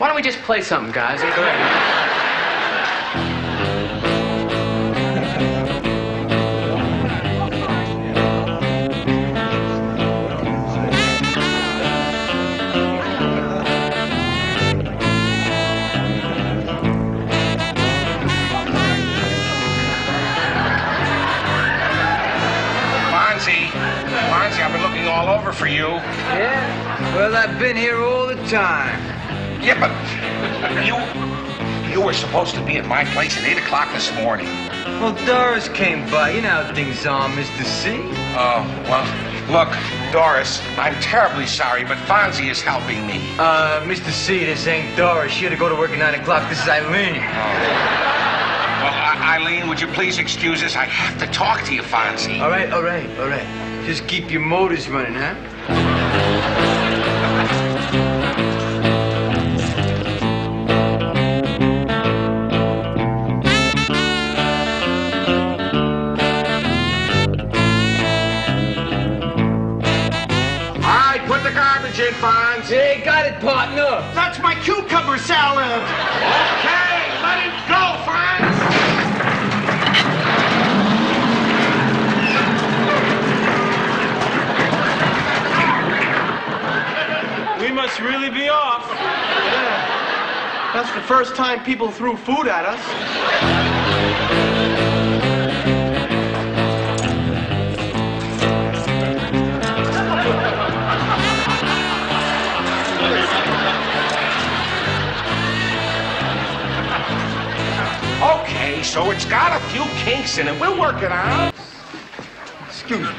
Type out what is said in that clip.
Why don't we just play something, guys? Go ahead. Fonzie, Fonzie, I've been looking all over for you. Yeah? Well, I've been here all the time. Yeah, but you you were supposed to be at my place at 8 o'clock this morning. Well, Doris came by. You know how things are, Mr. C. Oh, well, look, Doris, I'm terribly sorry, but Fonzie is helping me. Uh, Mr. C, this ain't Doris. She had to go to work at 9 o'clock. This is Eileen. Well, I- Eileen, would you please excuse us? I have to talk to you, Fonzie. All right, all right, all right. Just keep your motors running, huh? The garbage Fonzie. Hey, got it, partner. That's my cucumber salad. Okay, let it go, Fonzie. We must really be off. Yeah. That's the first time people threw food at us. Okay, so it's got a few kinks in it. We'll work it out. Excuse me.